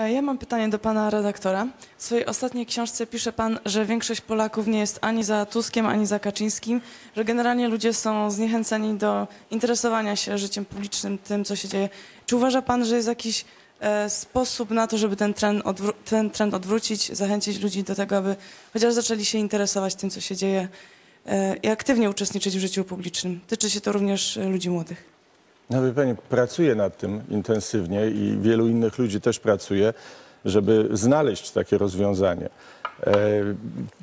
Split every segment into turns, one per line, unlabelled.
E, Ja mam pytanie do pana redaktora. W swojej ostatniej książce pisze pan, że większość Polaków nie jest ani za Tuskiem, ani za Kaczyńskim, że generalnie ludzie są zniechęceni do interesowania się życiem publicznym, tym, co się dzieje. Czy uważa pan, że jest jakiś e, sposób na to, żeby ten trend, ten trend odwrócić, zachęcić ludzi do tego, aby chociaż zaczęli się interesować tym, co się dzieje e, i aktywnie uczestniczyć w życiu publicznym? Tyczy się to również e, ludzi młodych.
No wie pani, pracuję nad tym intensywnie i wielu innych ludzi też pracuje, żeby znaleźć takie rozwiązanie. E,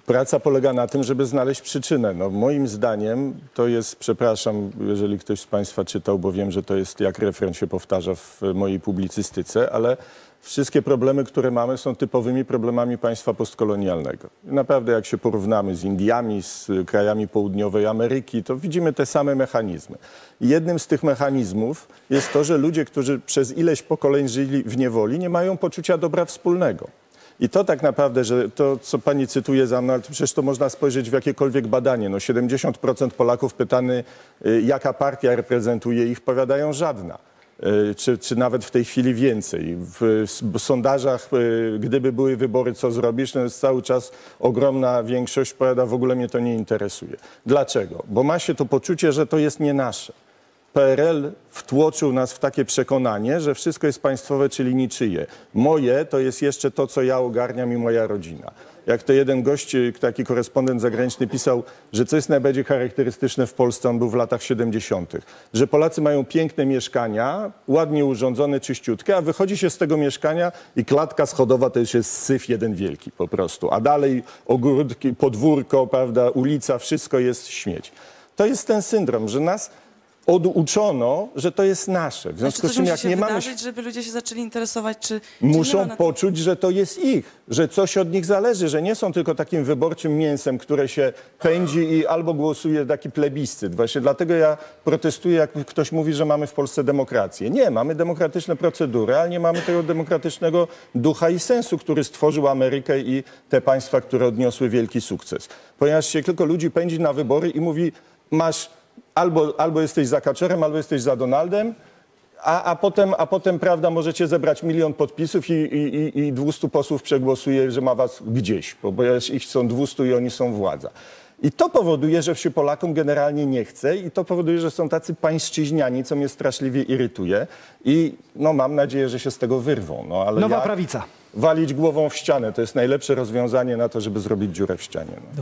praca polega na tym, żeby znaleźć przyczynę. No, moim zdaniem to jest, przepraszam, jeżeli ktoś z Państwa czytał, bo wiem, że to jest jak refren się powtarza w mojej publicystyce, ale wszystkie problemy, które mamy, są typowymi problemami państwa postkolonialnego. Naprawdę, jak się porównamy z Indiami, z krajami południowej Ameryki, to widzimy te same mechanizmy. Jednym z tych mechanizmów jest to, że ludzie, którzy przez ileś pokoleń żyli w niewoli, nie mają poczucia dobra wspólnego. I to tak naprawdę, że to, co pani cytuje za mną, ale przecież to można spojrzeć w jakiekolwiek badanie. No 70% Polaków pytany, y, jaka partia reprezentuje ich, powiadają żadna. Y, Czy, czy nawet w tej chwili więcej. W sondażach, y, gdyby były wybory, co zrobisz, no jest cały czas ogromna większość powiada, w ogóle mnie to nie interesuje. Dlaczego? Bo ma się to poczucie, że to jest nie nasze. PRL wtłoczył nas w takie przekonanie, że wszystko jest państwowe, czyli niczyje. Moje to jest jeszcze to, co ja ogarniam i moja rodzina. Jak to jeden gość, y, taki korespondent zagraniczny pisał, że co jest najbardziej charakterystyczne w Polsce, on był w latach 70., że Polacy mają piękne mieszkania, ładnie urządzone, czyściutkie, a wychodzi się z tego mieszkania i klatka schodowa to już jest syf jeden wielki po prostu, a dalej ogródki, podwórko, prawda, ulica, wszystko jest śmieć. To jest ten syndrom, że nas oduczono, że to jest nasze. W
Czy
związku z czym, jak nie mamy
wydarzyć, żeby ludzie się zaczęli interesować, czy, czy
muszą
to-
poczuć, że to jest ich, że coś od nich zależy, że nie są tylko takim wyborczym mięsem, które się pędzi i albo głosuje taki plebiscyt. Właśnie dlatego ja protestuję, jak ktoś mówi, że mamy w Polsce demokrację. Nie, mamy demokratyczne procedury, ale nie mamy tego demokratycznego ducha i sensu, który stworzył Amerykę i te państwa, które odniosły wielki sukces. Ponieważ się tylko ludzi pędzi na wybory i mówi, masz albo, albo jesteś za Kaczorem, albo jesteś za Donaldem, a, a, potem, a potem, prawda, możecie zebrać milion podpisów i, i, i- i 200 posłów przegłosuje, że ma was gdzieś, bo, bo ich są 200 i oni są władza. I to powoduje, że się Polakom generalnie nie chce i to powoduje, że są tacy pańszczyźniani, co mnie straszliwie irytuje i no, mam nadzieję, że się z tego wyrwą. No, ale
Nowa prawica.
Walić głową w ścianę to jest najlepsze rozwiązanie na to, żeby zrobić dziurę w ścianie. No.